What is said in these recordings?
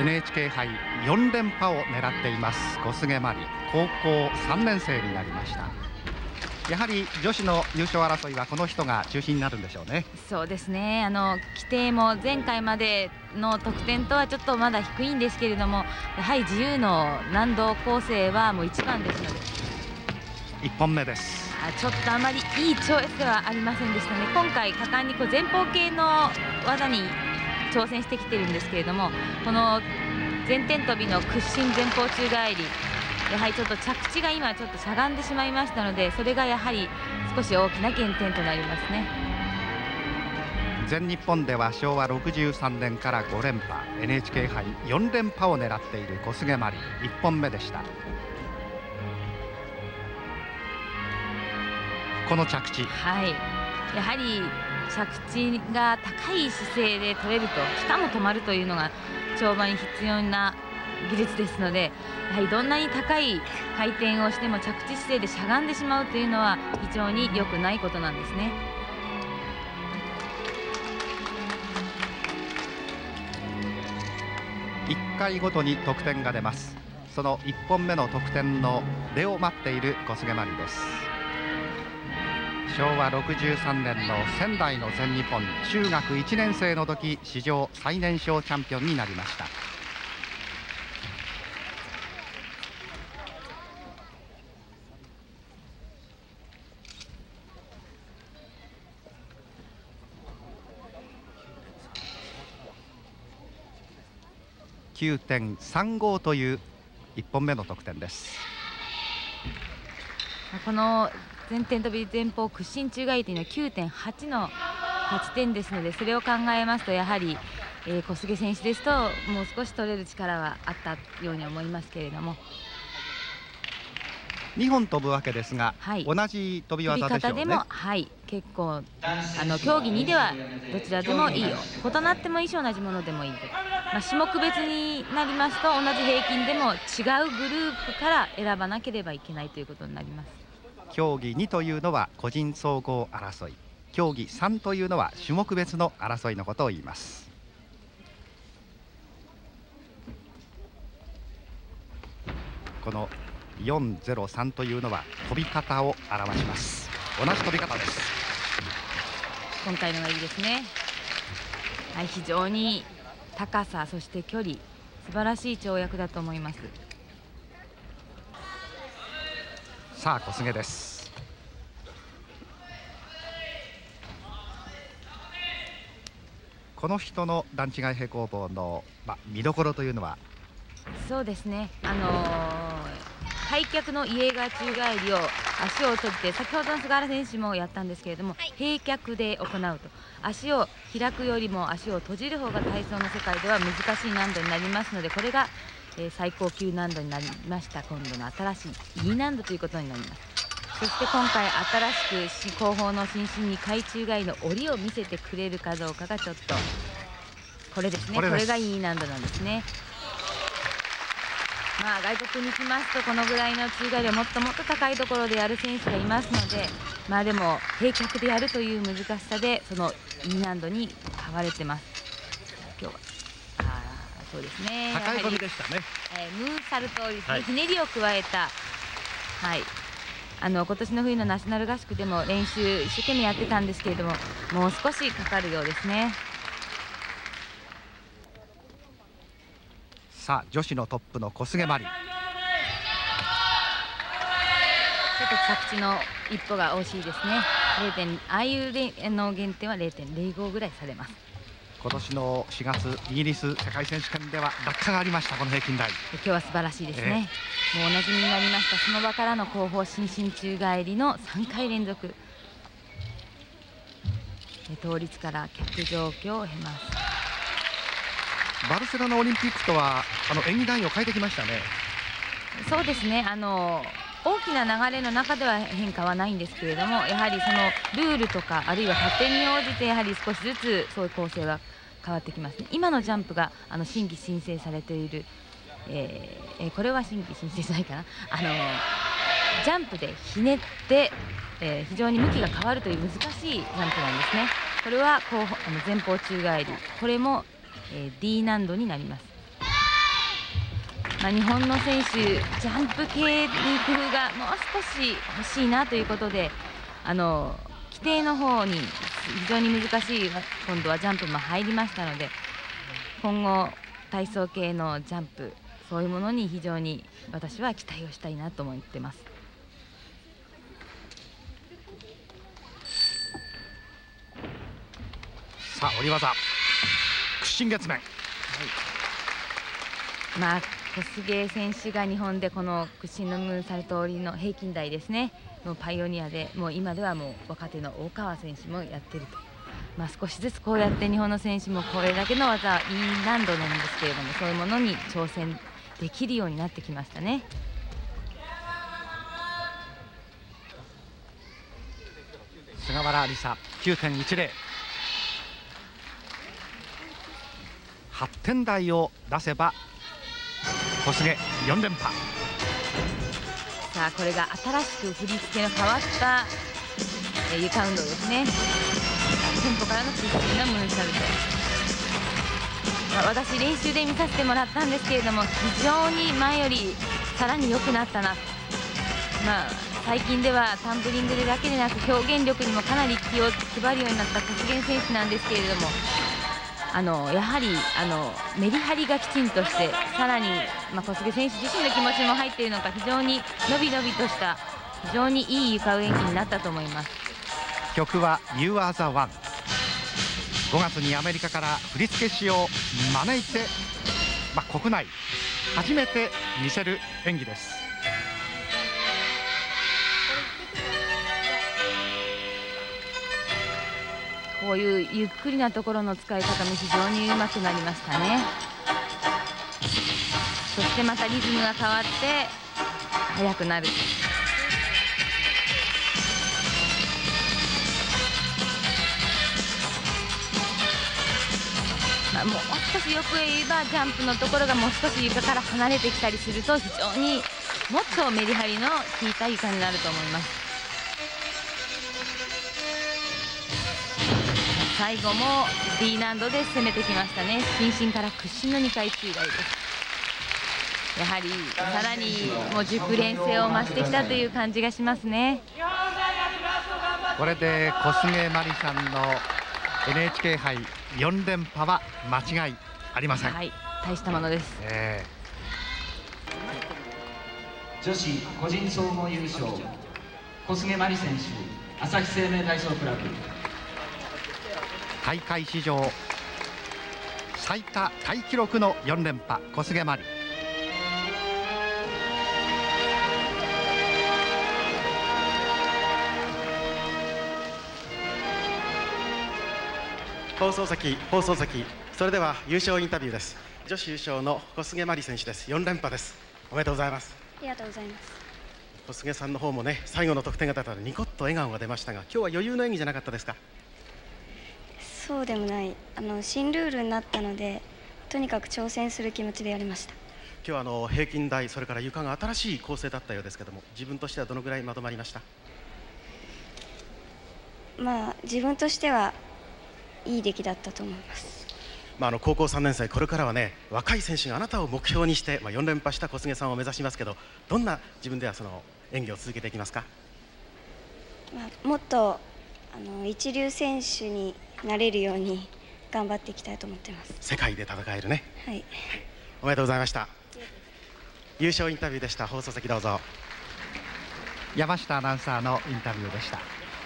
NHK 杯4連覇を狙っています。小菅真理高校3年生になりました。やはり女子の優勝争いはこの人が中心になるんでしょうね。そうですね。あの規定も前回までの得点とはちょっとまだ低いんですけれどもやはり自由の難度構成はもう一番ですので。1本目です。あちょっとあまりいいチョイスではありませんでしたね。今回果敢にこう前方系の技に挑戦してきてるんですけれどもこの前転跳びの屈伸前方宙返りやはりちょっと着地が今ちょっとしゃがんでしまいましたのでそれがやはり少し大きな減点となりますね。全日本では昭和63年から5連覇 NHK 杯4連覇を狙っている小菅真理1本目でした。この着地。はい。やはり着地が高い姿勢で取れるとしかも止まるというのが跳馬に必要な技術ですのでやはりどんなに高い回転をしても着地姿勢でしゃがんでしまうというのは非常に良くないことなんですね。1回ごとに得点が出ますその1本目の得点の出を待っている小菅真理です昭和63年の仙台の全日本中学1年生の時史上最年少チャンピオンになりました。9.35という1本目の得点です。この前転跳び前方屈伸宙返りというのは9.8の勝ち点ですのでそれを考えますとやはり、えー、小菅選手ですともう少し取れる力はあったように思いますけれども。2本飛ぶわけですが、はい、同じ飛び技でしょう、ね、でも、はい、結構あの競技2ではどちらでもいいよ。異なってもいいし同じものでもいい。まあ、種目別になりますと同じ平均でも違うグループから選ばなければいけないということになります競技2というのは個人総合争い。競技3というのは種目別の争いのことを言います。この403というのは飛び方を表します。同じ飛び方です。今回のがいいですね。はい非常に高さそして距離素晴らしい跳躍だと思います。さあ小菅です。この人の段違い平行棒の、まあ、見どころというのは？そうですね。あのー、開脚のイエーガー宙返りを足を閉じて先ほどの菅原選手もやったんですけれども、はい、閉脚で行うと。足を開くよりも足を閉じる方が体操の世界では難しい難度になりますのでこれが、えー、最高級難度になりました。今度の新しい E 難度ということになります。そして今回新しく後方の伸身に海中外の折りを見せてくれるかどうかがちょっとこれですね。これが E 難度なんですね。まあ、外国に来ますとこのぐらいの宙返りをもっともっと高いところでやる選手がいますので、まあ、でも平脚でやるという難しさでその E 難度に買われてます。今日は。あそうですね。高い込みでしたね、えー、ムーンサルトですね、はい、ひねりを加えた、はい、あの今年の冬のナショナル合宿でも練習一生懸命やってたんですけれどももう少しかかるようですね。さあ女子のトップの小菅真理ちょっと着地の一歩が惜しいですね。0点ああいうの減点は0.05ぐらいされます今年の4月イギリス世界選手権では落下がありましたこの平均台。今日は素晴らしいですね、えー、もうおなじみになりましたその場からの後方伸身宙返りの3回連続。倒立から脚上挙を経ます。バルセロナオリンピックとはあの演技内容を変えてきましたね。そうですね。あの大きな流れの中では変化はないんですけれどもやはりそのルールとかあるいは発展に応じてやはり少しずつそういう構成は変わってきます、ね、今のジャンプがあの新規申請されている、えー、これは新規申請じゃないかな。あのジャンプでひねって、えー、非常に向きが変わるという難しいジャンプなんですね。これは後あの前方宙返り。これもえー、D 難度になります。まあ、日本の選手ジャンプ系に工夫がもう少し欲しいなということであの規定の方に非常に難しい今度はジャンプも入りましたので今後体操系のジャンプそういうものに非常に私は期待をしたいなと思ってます。さあ降り技屈伸月面、はい、まあ小菅選手が日本でこの屈伸のムーンサルト折りの平均台ですね。もうパイオニアでもう今ではもう若手の大川選手もやってると、まあ、少しずつこうやって日本の選手もこれだけの技 E 難度なんですけれどもそういうものに挑戦できるようになってきましたね。菅原梨沙9.10 8点台を出せば小菅4連覇。さあこれが新しく振り付けの変わった、えー、床運動ですね。テンポからの振り付けのムーンサルト、まあ、私練習で見させてもらったんですけれども非常に前よりさらに良くなったな。まあ最近ではタンブリングでだけでなく表現力にもかなり気を配るようになった小菅選手なんですけれどもあのやはりあのメリハリがきちんとしてさらに、まあ、小菅選手自身の気持ちも入っているのか非常に伸び伸びとした非常にいい床演技になったと思います。曲は「You Are the One」5月にアメリカから振付師を招いて、まあ、国内初めて見せる演技です。こういうゆっくりなところの使い方も非常にうまくなりましたねそしてまたリズムが変わって速くなるまあ、もう少しよく言えばジャンプのところがもう少し床から離れてきたりすると非常にもっとメリハリの効いた床になると思います。最後も D 難度で攻めてきましたね。伸身から屈伸の2回宙返です。やはりさらにもう熟練性を増してきたという感じがしますね。これで小菅真理さんの NHK 杯4連覇は間違いありません、はい、大したものです、えー、女子個人総合優勝小菅真理選手朝日生命体操クラブ大会史上最多タイ記録の4連覇小菅真理放送席放送席それでは優勝インタビューです。女子優勝の小菅真理選手です。4連覇です。おめでとうございます。ありがとうございます。小菅さんの方もね最後の得点が出たのニコッと笑顔が出ましたが今日は余裕の演技じゃなかったですか？そうでもない。あの新ルールになったのでとにかく挑戦する気持ちでやりました。今日はあの平均台それから床が新しい構成だったようですけども自分としてはどのぐらいまとまりました？まあ自分としてはいい出来だったと思います。まあ、あの高校3年生、これからはね若い選手があなたを目標にして、まあ、4連覇した小菅さんを目指しますけどどんな自分ではその演技を続けていきますか、まあ、もっとあの一流選手になれるように頑張っていきたいと思ってます。世界で戦えるね。はい。おめでとうございました。優勝インタビューでした。放送席どうぞ。山下アナウンサーのインタビューでした。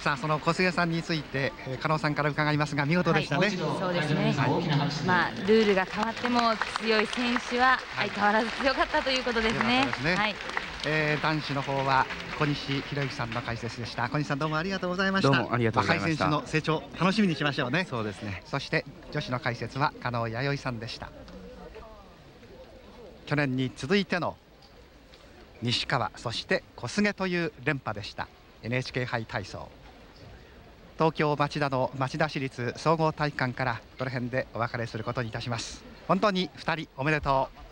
さあその小菅さんについて加納さんから伺いますが見事でしたね、はい、そうですね、はい、まあルールが変わっても強い選手は相変わらず強かったということですね、ね、はいえー、男子の方は小西博之さんの解説でした。小西さんどうもありがとうございました。どうもありがとうございました。若い選手の成長楽しみにしましょうね。そうですね。そして女子の解説は加納弥生さんでした。去年に続いての西川そして小菅という連覇でした。NHK 杯体操。東京町田の町田市立総合体育館からこの辺でお別れすることにいたします。本当に2人おめでとう